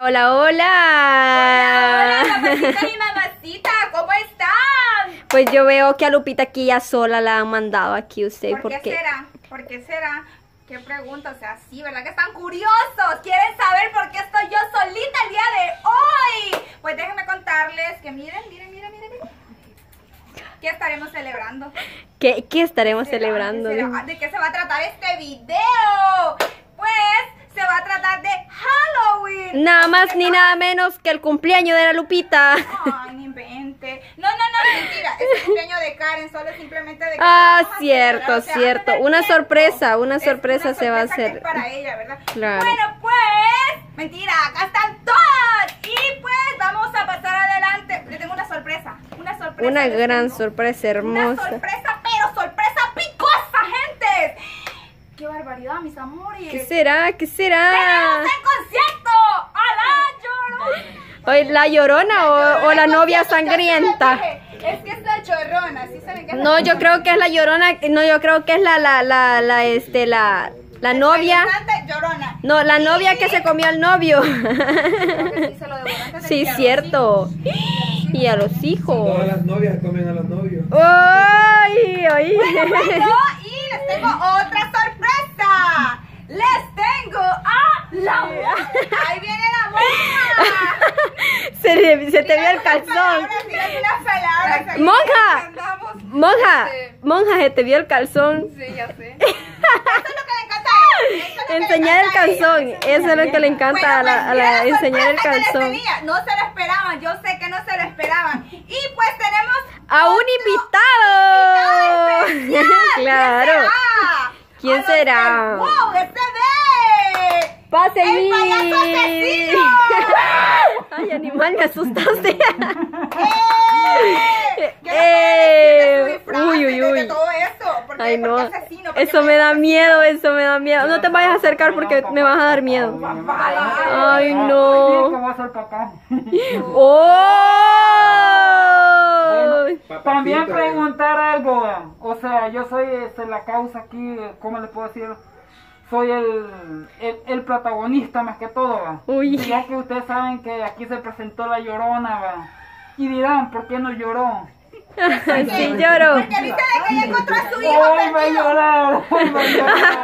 Hola, hola. Hola, papacita y mamacita, ¿cómo están? Pues yo veo que a Lupita aquí ya sola la han mandado aquí usted. ¿Por, ¿Por qué qué? será? ¿Por qué será? ¿Qué pregunta? O sea, sí, ¿verdad que están curiosos? ¿Quieren saber por qué estoy yo solita el día de hoy? Pues déjenme contarles que miren, miren, miren, miren, miren. ¿Qué estaremos celebrando? ¿Qué, qué estaremos ¿Será? celebrando? ¿De qué se va a tratar este video? Va a tratar de Halloween. Nada más ¿Qué ni nada menos que el cumpleaños de la Lupita. Ay, no invente. No, no, no, mentira. Es el cumpleaños de Karen, solo simplemente de que Ah, cierto, cierto. Una tiempo. sorpresa, una Es sorpresa se va a que hacer. es para ella, ¿verdad? Claro. Bueno, pues, mentira, acá están todas. Y pues vamos a pasar adelante. Le tengo una sorpresa. Una sorpresa. Una gran tengo. sorpresa Una hermosa. pero sorpresa barbaridad, mis amores. ¿Qué será? ¿Qué será? ¡Tenemos el concierto! ¡A la llorona! Hoy, ¿La llorona o, o la novia sangrienta? Es que es la llorona, ¿sí saben qué es la No, yo creo que es la llorona. No, yo creo que es la, la, la, la, este, la, la novia. Llorona. No, la novia que se comió al novio. Que sí se lo devoró cierto. Y a los hijos. Todas las novias comen a los novios. ¡Ay! ¡Ay! Bueno, y les tengo otra sorpresa. Les tengo a la monja. Ahí viene la monja. Se, te vio el calzón. palabras, Monja. Monja, monja, se te vio el calzón. Sí, ya sé. Eso es lo que le encanta a ella. Enseñar el calzón. Eso es lo que le encanta a la, a la- Bueno, enseñar el calzón. No se lo esperaban, yo sé que no se lo esperaban. Y pues tenemos A un invitado. especial. Claro. ¿Quién los será? ¡Wow! ¡Este ve! Pase ¡El payaso asesino! Ay, animal, me asustaste. ¡Eh! ¿Qué Eh, uy, uy, de- uy. todo eso? ¿Por qué- Ay, por no. qué asesino? ¿Por qué Eso me da miedo, eso me da miedo. No te vayas a acercar porque me vas a dar miedo. Ay, no. ¿Cómo va a ser papá? ¡Oh! También preguntar algo, sea, yo soy este, la causa aquí, ¿cómo le puedo decir? Soy el, el, el protagonista más que todo, ¿va? Uy. Ya que ustedes saben que aquí se presentó la llorona, ¿va? Y dirán, ¿por qué no lloró? Sí, lloro. Porque viste de que ella encontró a su hijo ¡Hoy va a llorar! ¡Hoy va a llorar!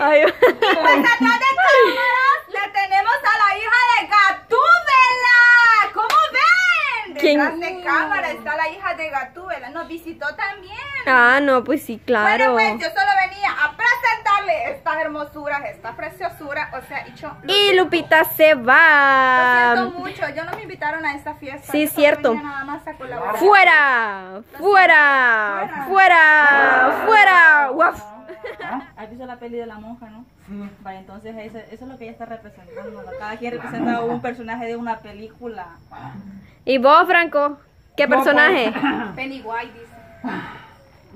Ay, Pues atrás de cámaras le tenemos a la hija de Gatúbela. ¿Cómo Detrás de cámara está la hija de Gatúbela. Nos visitó también. Ah, no, pues sí, claro. Bueno, pues yo solo venía a presentarle estas hermosuras, esta preciosura. O sea, y yo. Y Lupita se Lo va. siento mucho, yo no me invitaron a esta fiesta. Sí, yo solo cierto. venía nada más a colaborar. ¡Fuera! ¡Fuera! ¡Fuera! ¡Fuera! ¡Guaf! ¿Has visto la peli de la monja, no? Vale, entonces eso, eso es lo que ella está representando. ¿no? Cada quien representa un personaje de una película. ¿Y vos, Franco? ¿Qué personaje? Pennywise dice.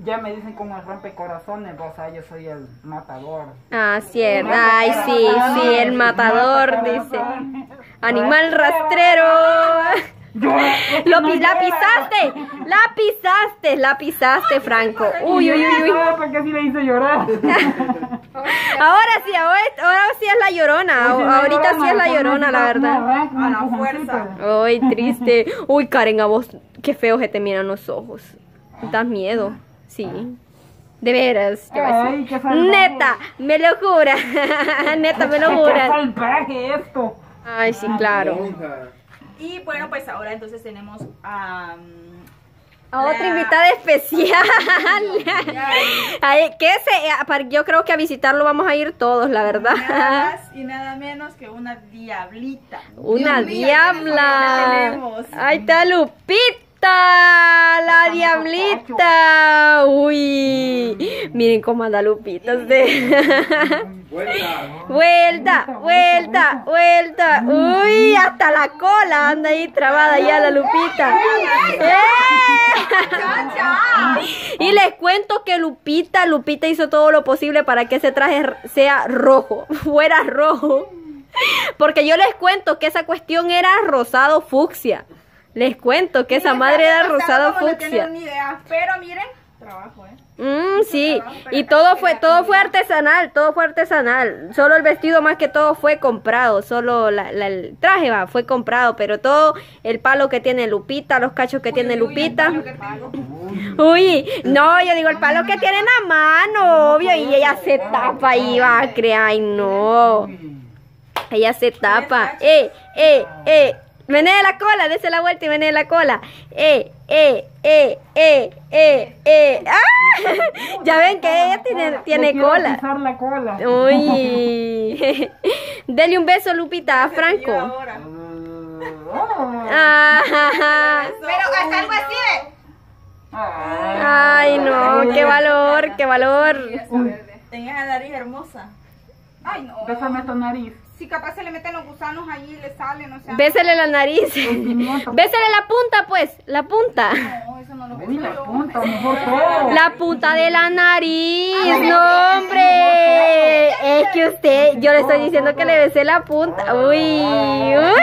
Ya me dicen como el rompecorazones, o sea, yo soy el matador. Ah, cierto. Ay, sí, sí, el matador, dice. Animal rastrero. Yo, Lo pi- la pisaste, la pisaste, la pisaste, Franco. Uy, uy, uy, uy. ¿Por qué sí le hice llorar? Ahora sí, ahora, ahora sí es la llorona. Ahorita sí es la llorona, la verdad. A la fuerza. Ay, triste. Uy, Karen, a vos, qué feo que te miran los ojos. Das miedo, sí. De veras, yo. Ay, qué salvaje. Neta, me lo jura. Neta, me lo ¡Qué jura. salvaje esto! Ay, sí, claro. Y bueno, pues ahora entonces tenemos a... mm, A otra la- invitada especial. Ay, que se, eh, yo creo que a visitarlo vamos a ir todos, la Nada verdad. más y nada menos que una diablita. Una Dios mío, diabla. ¿qué tenemos? Ahí está Lupita, la diablita. Uy, miren cómo anda Lupita. usted. Vuelta. Vuelta, vuelta, vuelta. Uy, hasta la cola anda ahí trabada ya la Lupita. ¡Eh! Y les cuento que Lupita, Lupita hizo todo lo posible para que ese traje sea rojo, fuera rojo. Porque yo les cuento que esa cuestión era rosado fucsia. Les cuento que esa madre era rosado no fucsia. tienen una idea, pero miren, Trabajo, ¿eh? Mm, sí, y todo fue, todo fue artesanal, todo fue artesanal. Solo el vestido más que todo fue comprado, solo la- la- el traje va, fue comprado, pero todo el palo que tiene Lupita, los cachos que tiene Lupita. Uy, no, yo digo el palo que tiene en la mano, obvio, y ella se tapa y va a ay no, ella se tapa. Eh, eh, eh, menee la cola, dese la vuelta y menee la cola. Eh, eh, eh, eh, eh, eh. ¡Ah! Ya ven que ella tiene, tiene cola. pisar la cola. Uy. Dele un beso, Lupita, a Franco. Oh. Ah, Pero hasta algo así de. Ay, no, qué valor, qué valor. Tenés la nariz hermosa. Ay, no. Bésame esta nariz. Si capaz se le meten los gusanos allí y le salen, o sea. Bésele la nariz. Bésele la punta, pues, la punta. Eso no lo Uy, la punta, mejor todo. La punta de la nariz, no hombre. Es que usted, yo le estoy diciendo que le besé la punta. Uy, uy.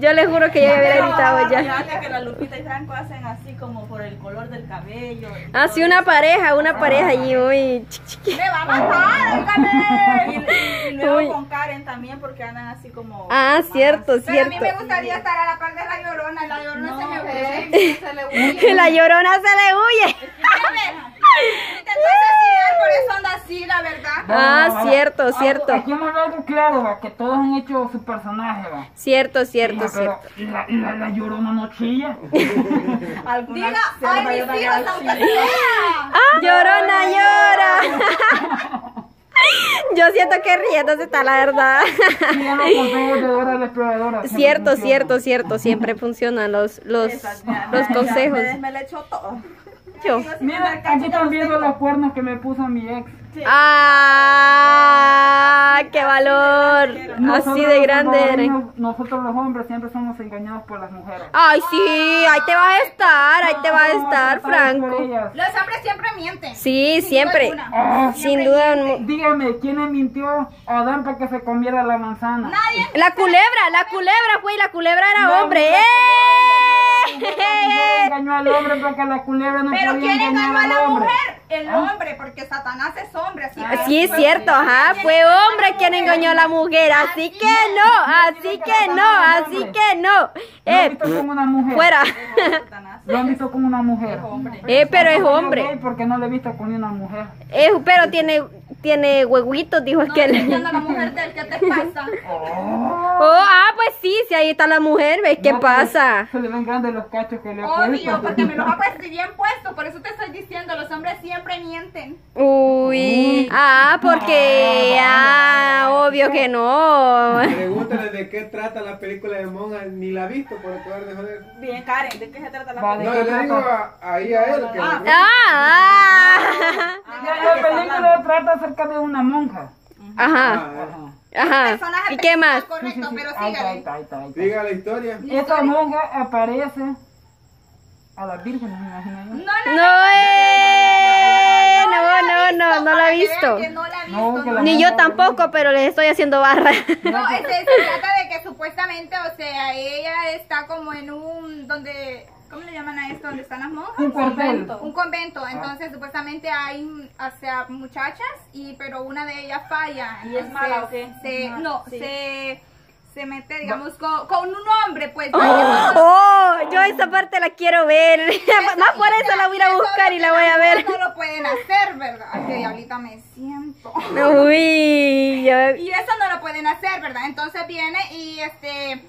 Yo le juro que yo ya hubiera gritado ya. Que la Lupita y Franco hacen así como por el color del cabello. Así todo una pareja, una pareja allí, uy. Me va a matar, Y, óigame. y- y luego Uy. Con Karen también porque andan así como... Ah, más- cierto, Pero a mí cierto. me gustaría estar a la par de la llorona. La llorona No, se me huye. Se le huye. La llorona se le huye. Intentó asesinar, por eso anda así, la verdad. Ah, cierto, cierto. Aquí hemos algo claro, va, que todos han hecho su personaje, va. Cierto, cierto, cierto. la, la, la llorona no chilla. Diga, ay, y mis hijos, aunque sea. Llorona llora. Yo siento que riéndose está la verdad. Cierto, cierto, cierto. Siempre funcionan los, los, los consejos. Mira, aquí están viendo los cuernos que me puso mi ex. Ah, qué valor. Así Nosotros de grande eres. salvadoreños, Nosotros los hombres siempre somos engañados por las mujeres. Ay, sí, ahí te vas a estar, ahí te vas a estar, Franco. Los hombres siempre mienten. Sí, Sin siempre. duda. Ah, Sin duda. Dígame, ¿quién le mintió a Adán para que se comiera la manzana? Nadie. La culebra, la culebra, güey, la culebra era No, hombre. no, ¡Eh! La mujer engañó al hombre para que la culebra no Pero podía ¿quién engañó a la hombre. mujer? El Ah. hombre, porque Satanás es hombre, así que- Sí, es cierto, ajá, fue hombre quien engañó a la mujer, así que no, así que no, así que no. Lo Eh, visto con una mujer. fuera. Lo han visto con una mujer. Eh, pero es hombre. Porque no lo he visto con una mujer. Eh, pero tiene, tiene huevitos, dijo No, estoy aquel. diciendo a la mujer del que te pasa. Oh, ah, pues sí, si ahí está la mujer, ¿ves qué No, pues, pasa? Se le ven grandes los cachos que le ha Obvio, puesto. porque me los ha puesto bien puesto. Por eso te estoy diciendo, los hombres siempre mienten. Uy. Ah, porque. Ah, obvio que no. Pregúntale de qué trata la película de Monja, ni la ha visto por acabar de joder. Bien, Karen, ¿de qué se trata la Vale. No, película? yo le digo a- ahí a él que Ah. Ah, La, la película trata acerca de una monja. ah. Ajá, Ah, ajá. ¿Y qué más? Correcto, pero sígale. la historia. Esta monja aparece a las vírgenes, me imagino yo. No, no, No, eh. No, la no, he no, que No la he visto. Ni yo tampoco, pero les estoy haciendo barra. No, se trata de que supuestamente, o sea, ella está como en un, donde, ¿cómo le llaman a esto? Donde están las monjas. Un cuartel. Un convento, entonces supuestamente hay, o sea, muchachas, y pero una de ellas falla. ¿Y es mala o qué? Se, no, sí. se, se mete, digamos, con, con un hombre, pues. Oh, yo esa parte la quiero ver. Más por eso la voy a ir a buscar y la voy a ver. No lo pueden hacer, ¿verdad? Ay, qué diablita me siento. Uy, yo- Y eso no lo pueden hacer, ¿verdad? Entonces viene y este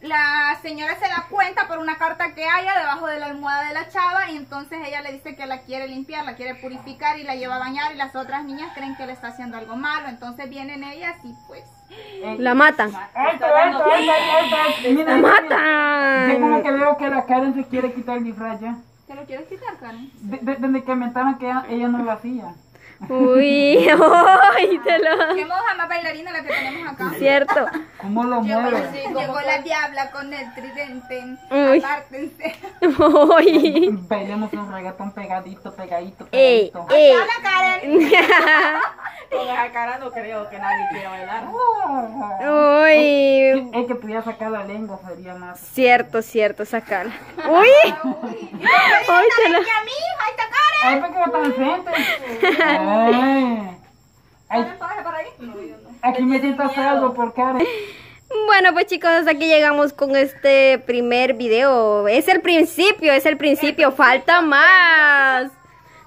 la señora se da cuenta por una carta que haya debajo de la almohada de la chava y entonces ella le dice que la quiere limpiar, la quiere purificar y la lleva a bañar y las otras niñas creen que le está haciendo algo malo, entonces vienen ellas y pues la matan. Mira, La mira. Yo como matan. que veo que la Karen se quiere quitar el disfraz ya. ¿te lo quieres quitar, Karen? De- de- Desde que mentaron que ella, ella no lo hacía. Uy, uy, te lo. ¿Qué moja más bailarina la que tenemos acá? Cierto. ¿Cómo lo Llegó, mueve? llegó la diabla con el tridente. Uy. Apártense. Uy. Bailemos un reggaetón pegadito, pegadito, Ey, pegadito. ey. Habla, Karen. Con esa cara no creo que nadie quiera bailar. Uy. Es que pudiera sacar la lengua, sería más. Cierto, cierto, sacarla. ¡Uy! ¡Uy, se la- ahí está Karen. Ay, ¿por qué está enfrente? Ay. Ay, ¿Karen, pase por ahí? No, yo no. aquí me siento a salvo por Karen. Bueno, pues chicos, hasta aquí llegamos con este primer video. Es el principio, es el principio. Falta más.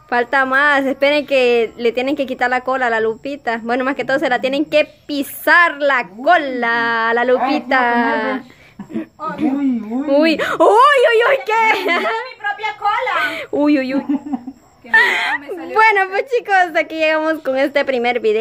Falta más. Esperen que le tienen que quitar la cola a la Lupita. Bueno, más que todo se la tienen que pisar la cola a la Lupita. Uy, uy. Uy, uy, uy, uy, ¿qué? Mi propia cola. Uy, uy, uy. Bueno, pues chicos, hasta aquí llegamos con este primer video.